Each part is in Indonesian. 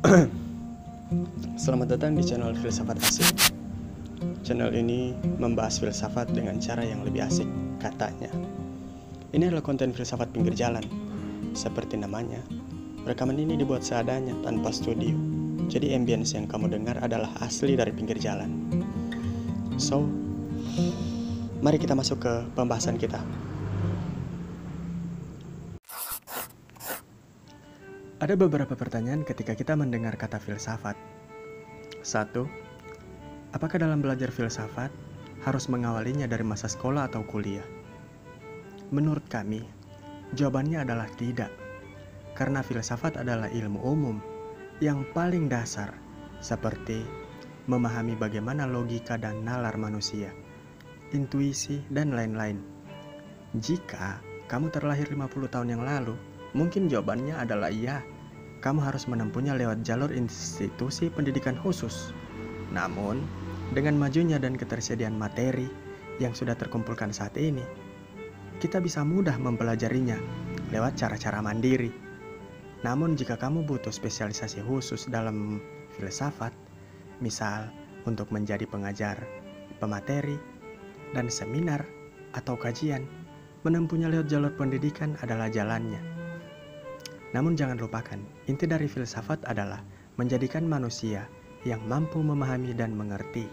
Selamat datang di channel Filsafat Asik. Channel ini membahas filsafat dengan cara yang lebih asik, katanya. Ini adalah konten filsafat pinggir jalan. Seperti namanya, rekaman ini dibuat seadanya tanpa studio. Jadi ambience yang kamu dengar adalah asli dari pinggir jalan. So, mari kita masuk ke pembahasan kita. Ada beberapa pertanyaan ketika kita mendengar kata filsafat. Satu, apakah dalam belajar filsafat harus mengawalinya dari masa sekolah atau kuliah? Menurut kami, jawabannya adalah tidak. Karena filsafat adalah ilmu umum yang paling dasar, seperti memahami bagaimana logika dan nalar manusia, intuisi, dan lain-lain. Jika kamu terlahir 50 tahun yang lalu, Mungkin jawabannya adalah iya. Kamu harus menempuhnya lewat jalur institusi pendidikan khusus. Namun, dengan majunya dan ketersediaan materi yang sudah terkumpulkan saat ini, kita bisa mudah mempelajarinya lewat cara-cara mandiri. Namun, jika kamu butuh spesialisasi khusus dalam filsafat, misal untuk menjadi pengajar, pemateri, dan seminar atau kajian, menempuhnya lewat jalur pendidikan adalah jalannya. Namun jangan lupakan, inti dari filsafat adalah menjadikan manusia yang mampu memahami dan mengerti.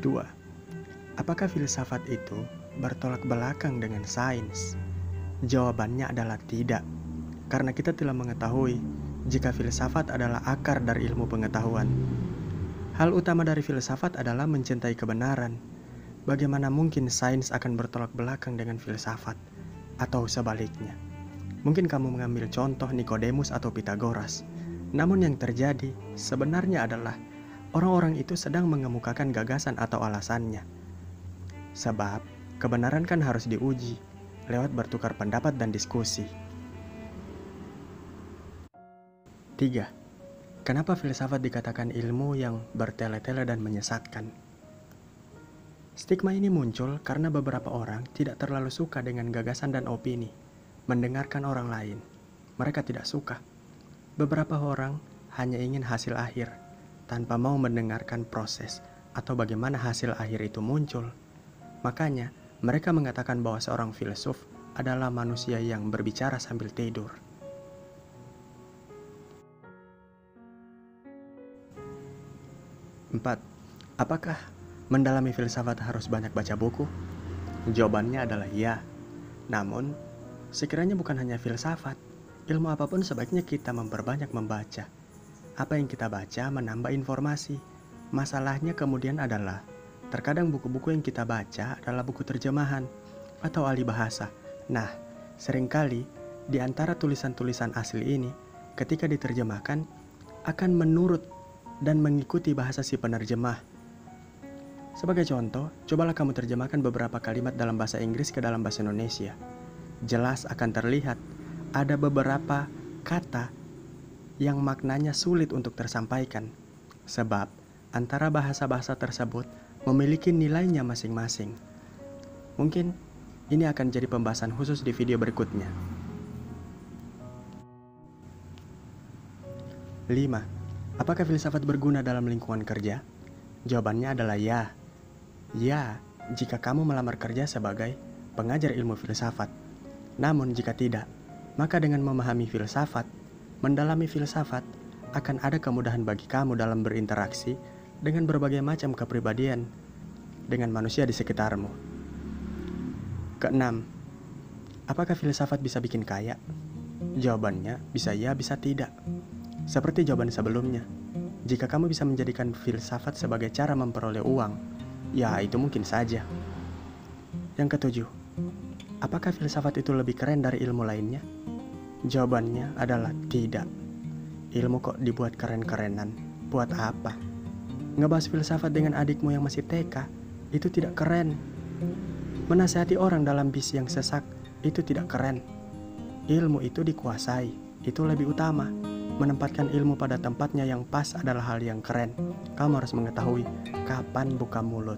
2. Apakah filsafat itu bertolak belakang dengan sains? Jawabannya adalah tidak. Karena kita telah mengetahui jika filsafat adalah akar dari ilmu pengetahuan. Hal utama dari filsafat adalah mencintai kebenaran. Bagaimana mungkin sains akan bertolak belakang dengan filsafat? Atau sebaliknya. Mungkin kamu mengambil contoh Nikodemus atau Pitagoras. Namun yang terjadi sebenarnya adalah orang-orang itu sedang mengemukakan gagasan atau alasannya. Sebab kebenaran kan harus diuji lewat bertukar pendapat dan diskusi. 3. Kenapa filsafat dikatakan ilmu yang bertele-tele dan menyesatkan? Stigma ini muncul karena beberapa orang tidak terlalu suka dengan gagasan dan opini, mendengarkan orang lain. Mereka tidak suka. Beberapa orang hanya ingin hasil akhir, tanpa mau mendengarkan proses atau bagaimana hasil akhir itu muncul. Makanya, mereka mengatakan bahwa seorang filsuf adalah manusia yang berbicara sambil tidur. Empat, apakah Mendalami filsafat harus banyak baca buku? Jawabannya adalah ya. Namun, sekiranya bukan hanya filsafat, ilmu apa pun sebaiknya kita memperbanyak membaca. Apa yang kita baca menambah informasi. Masalahnya kemudian adalah, terkadang buku-buku yang kita baca adalah buku terjemahan atau ahli bahasa. Nah, sering kali di antara tulisan-tulisan asli ini, ketika diterjemahkan, akan menurut dan mengikuti bahasa si penerjemah sebagai contoh, cobalah kamu terjemahkan beberapa kalimat dalam bahasa Inggris ke dalam bahasa Indonesia. Jelas akan terlihat ada beberapa kata yang maknanya sulit untuk tersampaikan, sebab antara bahasa-bahasa tersebut memiliki nilainya masing-masing. Mungkin ini akan jadi pembahasan khusus di video berikutnya. 5. Apakah filsafat berguna dalam lingkungan kerja? Jawabannya adalah ya. Ya, jika kamu melamar kerja sebagai pengajar ilmu filsafat. Namun jika tidak, maka dengan memahami filsafat, mendalami filsafat, akan ada kemudahan bagi kamu dalam berinteraksi dengan berbagai macam kepribadian dengan manusia di sekitarmu. Keenam, apakah filsafat bisa bikin kaya? Jawabannya bisa ya, bisa tidak. Seperti jawaban sebelumnya, jika kamu bisa menjadikan filsafat sebagai cara memperoleh uang, Ya, itu mungkin saja. Yang ketujuh, apakah filsafat itu lebih keren dari ilmu lainnya? Jawabannya adalah tidak. Ilmu kok dibuat keren-kerenan? Buat apa? Ngebahas filsafat dengan adikmu yang masih TK, itu tidak keren. Menasihati orang dalam bis yang sesak, itu tidak keren. Ilmu itu dikuasai, itu lebih utama. Menempatkan ilmu pada tempatnya yang pas adalah hal yang keren. Kamu harus mengetahui kapan buka mulut.